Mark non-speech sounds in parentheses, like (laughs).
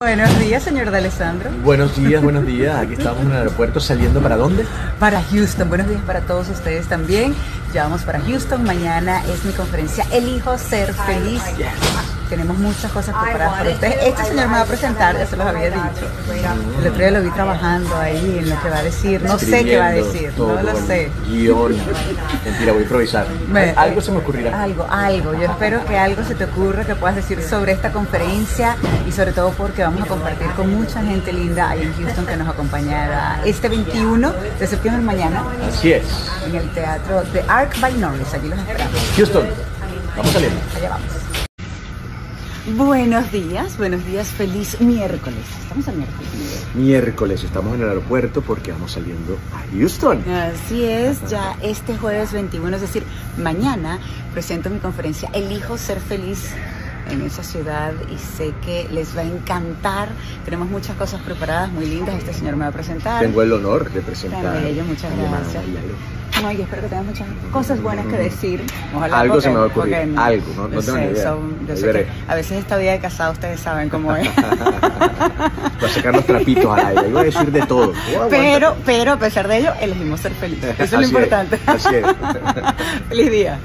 Buenos días, señor D'Alessandro. Buenos días, buenos días. Aquí estamos en el aeropuerto saliendo para dónde? Para Houston. Buenos días para todos ustedes también. Ya vamos para Houston. Mañana es mi conferencia Elijo ser feliz. Tenemos muchas cosas preparadas para ustedes. Este señor me va a presentar, ya se los había dicho. El otro día lo vi trabajando ahí en lo que va a decir. No sé qué va a decir, no lo sé. Guión. Mentira, voy a improvisar. Algo se me ocurrirá. Algo, algo. Yo espero que algo se te ocurra que puedas decir sobre esta conferencia y sobre todo porque vamos a compartir con mucha gente linda ahí en Houston que nos acompañará este 21 de septiembre mañana Así es. en el teatro de Arc by Norris. Allí los esperamos. Houston, vamos saliendo. Allá vamos. Buenos días, buenos días, feliz miércoles. Estamos a miércoles. Miércoles estamos en el aeropuerto porque vamos saliendo a Houston. Así es, ya este jueves 21, es decir, mañana presento mi conferencia Elijo ser feliz en esa ciudad y sé que les va a encantar. Tenemos muchas cosas preparadas muy lindas. Este señor me va a presentar. Tengo el honor de presentar Tan bello, muchas gracias. No, yo espero que tengas muchas cosas buenas que decir. Algo se me va a ocurrir, porque algo, no- no tengo sé, ni idea. son- yo Ahí sé veré. que a veces esta vida de casado ustedes saben cómo es. (laughs) Voy a sacar los trapitos al aire. Iba a decir de todo. Pero, pero a pesar de ello, elegimos ser felices. Eso es lo importante. así es. (laughs) Feliz día.